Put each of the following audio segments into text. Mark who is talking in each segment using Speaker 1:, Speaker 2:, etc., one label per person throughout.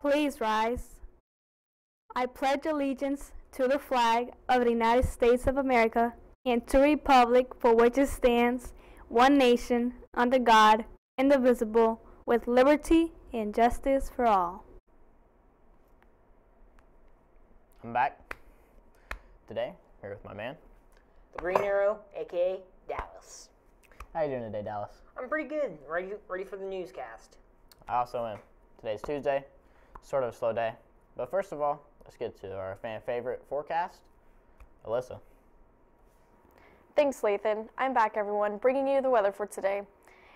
Speaker 1: Please rise. I pledge allegiance to the flag of the United States of America and to the republic for which it stands, one nation, under God, indivisible, with liberty and justice for all.
Speaker 2: I'm back today here with my man.
Speaker 3: The Green Arrow, aka Dallas.
Speaker 2: How you doing today, Dallas?
Speaker 3: I'm pretty good. Ready, ready for the newscast.
Speaker 2: I also am. Today's Tuesday, sort of a slow day. But first of all, let's get to our fan favorite forecast. Alyssa.
Speaker 4: Thanks, Lathan. I'm back, everyone, bringing you the weather for today.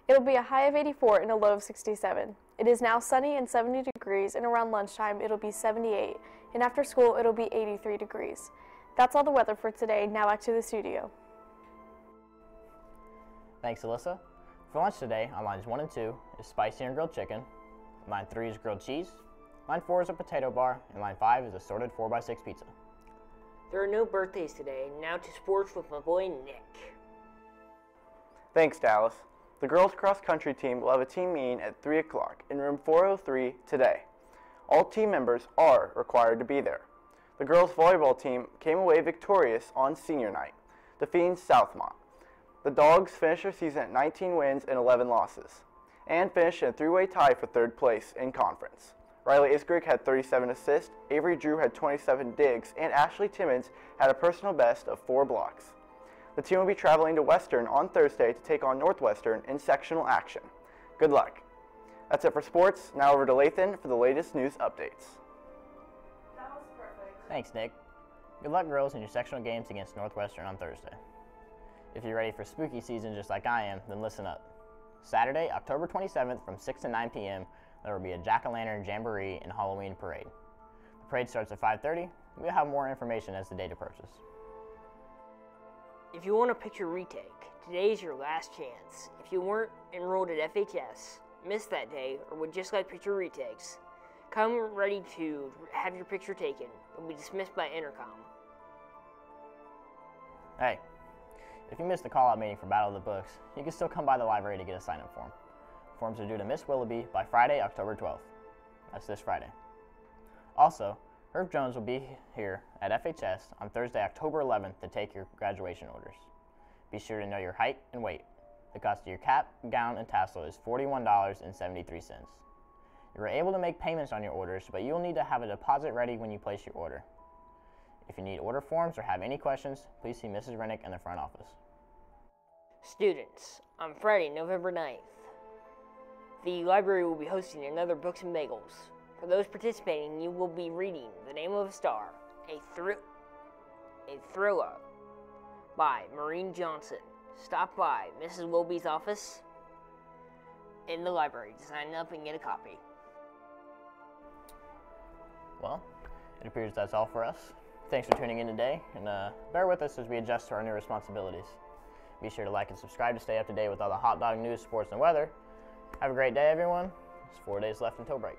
Speaker 4: It'll be a high of 84 and a low of 67. It is now sunny and 70 degrees, and around lunchtime it'll be 78, and after school it'll be 83 degrees. That's all the weather for today. Now back to the studio.
Speaker 2: Thanks, Alyssa. For lunch today, on lines 1 and 2 is spicy and grilled chicken. Line 3 is grilled cheese. Line 4 is a potato bar. And line 5 is assorted 4x6 pizza.
Speaker 3: There are no birthdays today. Now to sports with my boy Nick.
Speaker 5: Thanks, Dallas. The girls cross country team will have a team meeting at 3 o'clock in room 403 today. All team members are required to be there. The girls volleyball team came away victorious on senior night, defeating Southmont. The Dogs finished their season at 19 wins and 11 losses, and finished in a three-way tie for third place in conference. Riley Isgrig had 37 assists, Avery Drew had 27 digs, and Ashley Timmons had a personal best of four blocks. The team will be traveling to Western on Thursday to take on Northwestern in sectional action. Good luck. That's it for sports. Now over to Lathan for the latest news updates. That was perfect.
Speaker 2: Thanks, Nick. Good luck, girls, in your sectional games against Northwestern on Thursday. If you're ready for spooky season just like I am, then listen up. Saturday, October 27th from 6 to 9 p.m., there will be a jack-o'-lantern jamboree and Halloween parade. The parade starts at 5.30. We'll have more information as the date approaches.
Speaker 3: If you want a picture retake, today is your last chance. If you weren't enrolled at FHS, missed that day, or would just like picture retakes, come ready to have your picture taken. You'll be dismissed by intercom.
Speaker 2: Hey, if you missed the call-out meeting for Battle of the Books, you can still come by the library to get a sign-up form. Forms are due to Miss Willoughby by Friday, October 12th. That's this Friday. Also, Herff Jones will be here at FHS on Thursday, October 11th to take your graduation orders. Be sure to know your height and weight. The cost of your cap, gown, and tassel is $41.73. You are able to make payments on your orders, but you will need to have a deposit ready when you place your order. If you need order forms or have any questions, please see Mrs. Rennick in the front office.
Speaker 3: Students, on Friday, November 9th, the library will be hosting another Books and Bagels. For those participating, you will be reading The Name of a Star, a, thr- a thriller by Maureen Johnson. Stop by Mrs. Wilby's office in the library to sign up and get a copy.
Speaker 2: Well, it appears that's all for us. Thanks for tuning in today, and uh, bear with us as we adjust to our new responsibilities. Be sure to like and subscribe to stay up to date with all the hot dog news, sports, and weather. Have a great day, everyone. There's four days left until break.